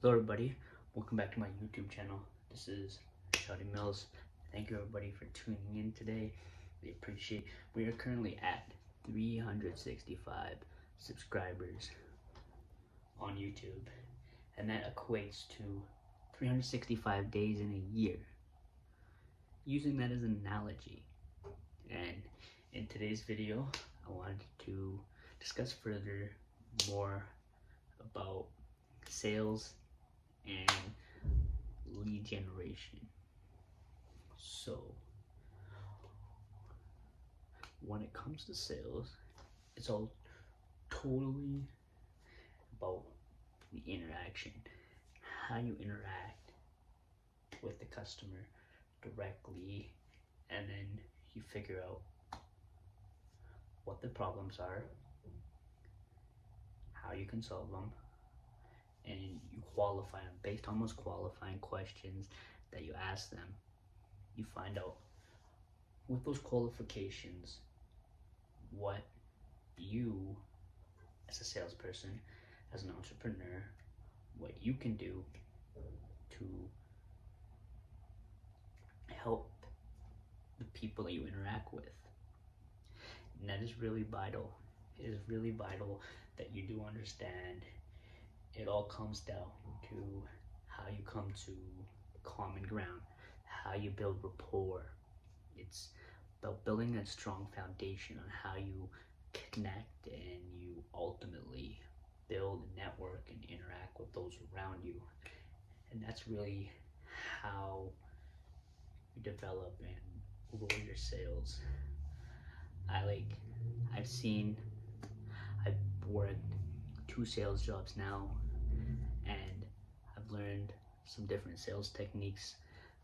Hello everybody, welcome back to my YouTube channel. This is Shotty Mills. Thank you everybody for tuning in today. We appreciate we are currently at 365 subscribers on YouTube and that equates to 365 days in a year. Using that as an analogy and in today's video I wanted to discuss further more about sales and lead generation. So, when it comes to sales, it's all totally about the interaction, how you interact with the customer directly, and then you figure out what the problems are, how you can solve them, and you qualify them based on those qualifying questions that you ask them. You find out with those qualifications what you, as a salesperson, as an entrepreneur, what you can do to help the people that you interact with. And that is really vital. It is really vital that you do understand it all comes down to how you come to common ground, how you build rapport. It's about building a strong foundation on how you connect and you ultimately build a network and interact with those around you. And that's really how you develop and grow your sales. I like, I've seen, I've worked two sales jobs now I've learned some different sales techniques,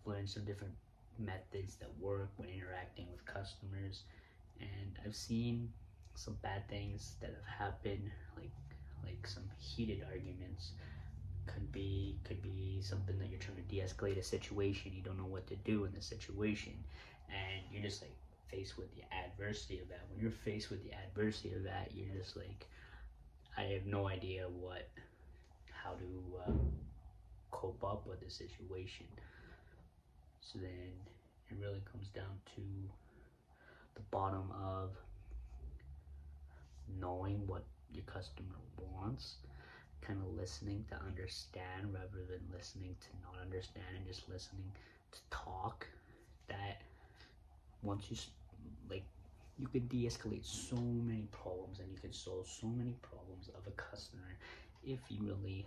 learned some different methods that work when interacting with customers, and I've seen some bad things that have happened, like like some heated arguments. Could be could be something that you're trying to de-escalate a situation. You don't know what to do in the situation, and you're just like faced with the adversity of that. When you're faced with the adversity of that, you're just like, I have no idea what up with the situation. So then it really comes down to the bottom of knowing what your customer wants, kind of listening to understand rather than listening to not understand and just listening to talk. That once you like, you could de-escalate so many problems and you could solve so many problems of a customer if you really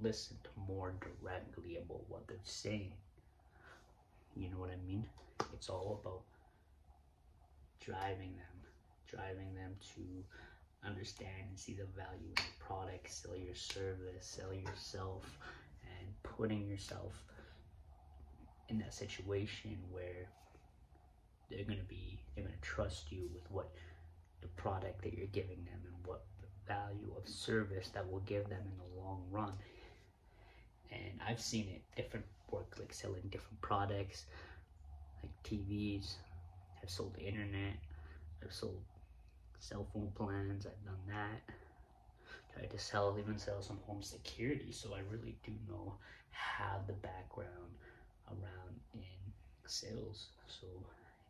listen more directly about what they're saying. You know what I mean? It's all about driving them, driving them to understand and see the value in the product, sell your service, sell yourself, and putting yourself in that situation where they're gonna be, they're gonna trust you with what the product that you're giving them and what the value of service that will give them in the long run. And I've seen it different work like selling different products, like TVs. I've sold the internet. I've sold cell phone plans. I've done that. Tried to sell, even sell some home security. So I really do know have the background around in sales. So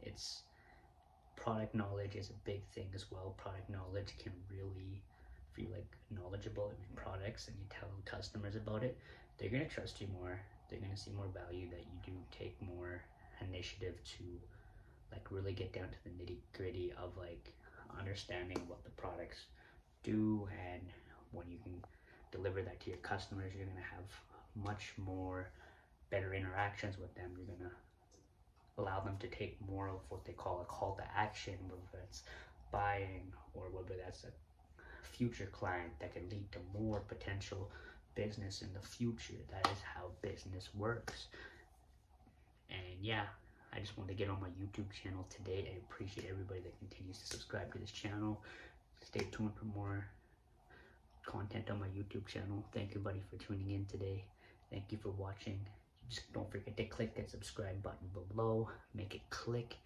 it's product knowledge is a big thing as well. Product knowledge can really feel like knowledgeable in products and you tell customers about it, they're gonna trust you more. They're gonna see more value that you do take more initiative to like really get down to the nitty gritty of like understanding what the products do and when you can deliver that to your customers, you're gonna have much more better interactions with them. You're gonna allow them to take more of what they call a call to action, whether that's buying or whether that's a future client that can lead to more potential business in the future. That is how business works. And yeah, I just wanted to get on my YouTube channel today. I appreciate everybody that continues to subscribe to this channel. Stay tuned for more content on my YouTube channel. Thank you, buddy, for tuning in today. Thank you for watching. Just don't forget to click that subscribe button below. Make it click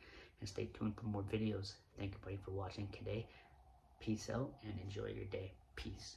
and stay tuned for more videos. Thank you, buddy, for watching today. Peace out and enjoy your day. Peace.